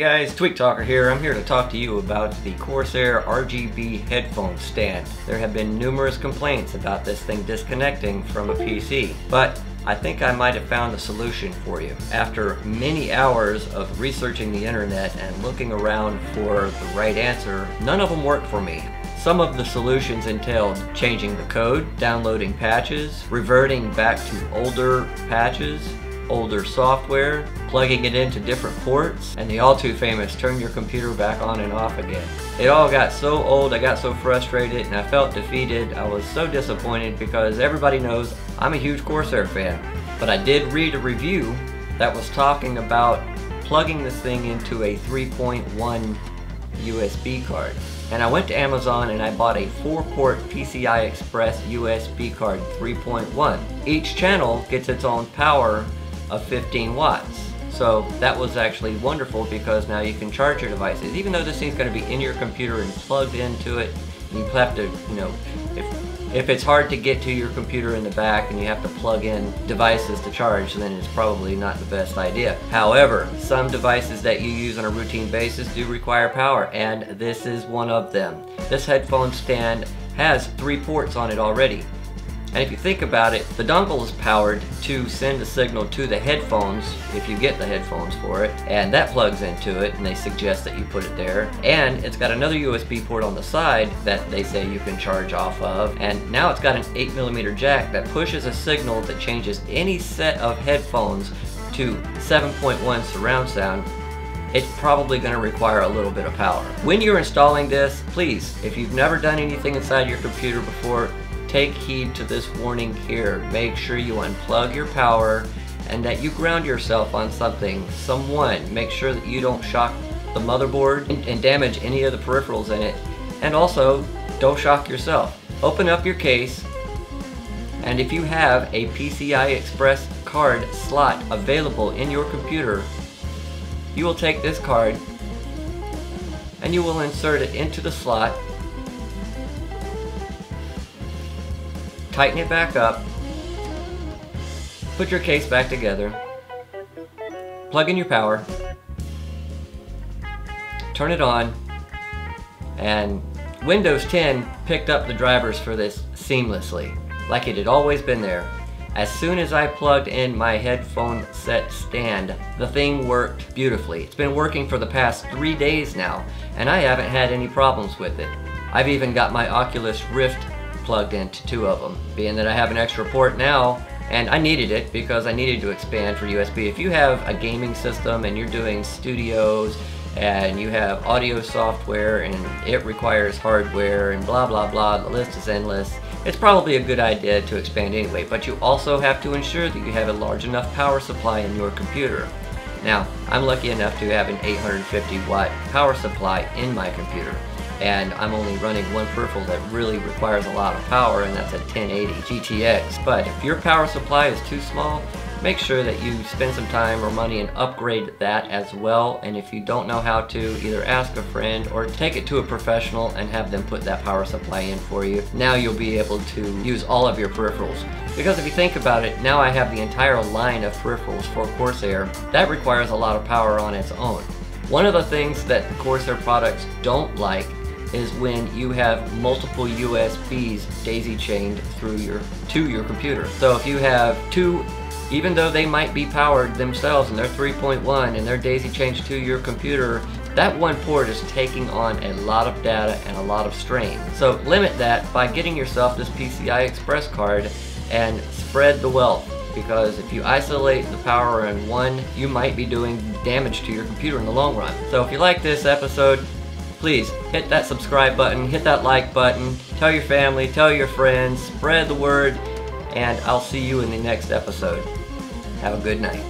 guys, Tweak Talker here. I'm here to talk to you about the Corsair RGB headphone stand. There have been numerous complaints about this thing disconnecting from a PC, but I think I might have found a solution for you. After many hours of researching the internet and looking around for the right answer, none of them worked for me. Some of the solutions entailed changing the code, downloading patches, reverting back to older patches, older software, plugging it into different ports, and the all too famous turn your computer back on and off again. It all got so old, I got so frustrated, and I felt defeated. I was so disappointed because everybody knows I'm a huge Corsair fan. But I did read a review that was talking about plugging this thing into a 3.1 USB card. And I went to Amazon and I bought a 4-port PCI Express USB card 3.1. Each channel gets its own power of 15 watts. So that was actually wonderful because now you can charge your devices. Even though this thing's going to be in your computer and plugged into it, you have to, you know, if, if it's hard to get to your computer in the back and you have to plug in devices to charge, then it's probably not the best idea. However, some devices that you use on a routine basis do require power, and this is one of them. This headphone stand has three ports on it already. And if you think about it, the dongle is powered to send a signal to the headphones, if you get the headphones for it, and that plugs into it, and they suggest that you put it there. And it's got another USB port on the side that they say you can charge off of, and now it's got an 8mm jack that pushes a signal that changes any set of headphones to 7.1 surround sound it's probably going to require a little bit of power. When you're installing this, please, if you've never done anything inside your computer before, Take heed to this warning here. Make sure you unplug your power and that you ground yourself on something, someone. Make sure that you don't shock the motherboard and damage any of the peripherals in it. And also, don't shock yourself. Open up your case, and if you have a PCI Express card slot available in your computer, you will take this card and you will insert it into the slot tighten it back up, put your case back together, plug in your power, turn it on, and Windows 10 picked up the drivers for this seamlessly, like it had always been there. As soon as I plugged in my headphone set stand, the thing worked beautifully. It's been working for the past three days now, and I haven't had any problems with it. I've even got my Oculus Rift plugged into two of them. Being that I have an extra port now, and I needed it because I needed to expand for USB. If you have a gaming system and you're doing studios and you have audio software and it requires hardware and blah blah blah, the list is endless, it's probably a good idea to expand anyway, but you also have to ensure that you have a large enough power supply in your computer. Now, I'm lucky enough to have an 850 watt power supply in my computer and I'm only running one peripheral that really requires a lot of power and that's a 1080 GTX. But if your power supply is too small, make sure that you spend some time or money and upgrade that as well. And if you don't know how to, either ask a friend or take it to a professional and have them put that power supply in for you. Now you'll be able to use all of your peripherals. Because if you think about it, now I have the entire line of peripherals for Corsair. That requires a lot of power on its own. One of the things that Corsair products don't like is when you have multiple USBs daisy chained through your to your computer. So if you have two even though they might be powered themselves and they're 3.1 and they're daisy chained to your computer, that one port is taking on a lot of data and a lot of strain. So limit that by getting yourself this PCI Express card and spread the wealth because if you isolate the power in one, you might be doing damage to your computer in the long run. So if you like this episode, please hit that subscribe button, hit that like button, tell your family, tell your friends, spread the word, and I'll see you in the next episode. Have a good night.